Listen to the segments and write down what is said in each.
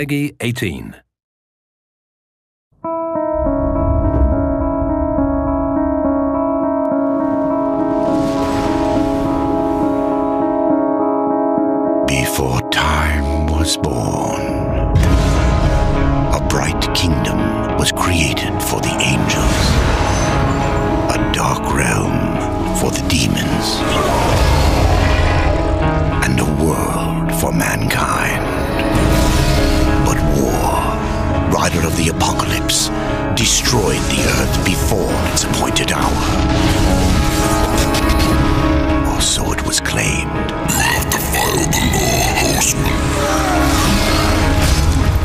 PEGI 18. Before time was born, a bright kingdom was created for the angels, a dark realm for the demons, and a world for mankind. Rider of the apocalypse, destroyed the earth before its appointed hour. Or so it was claimed. You have defied the law, horseman.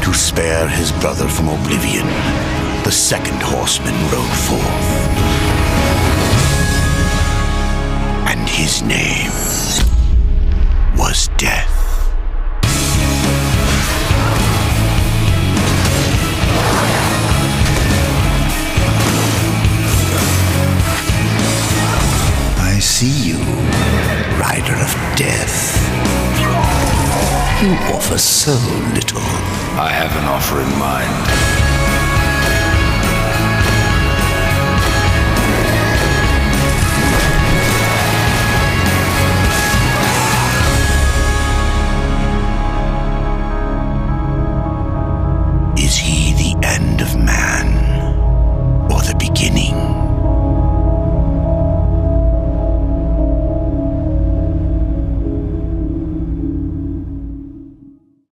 To spare his brother from oblivion, the second horseman rode forth. And his name was see you, Rider of Death. You offer so little. I have an offer in mind.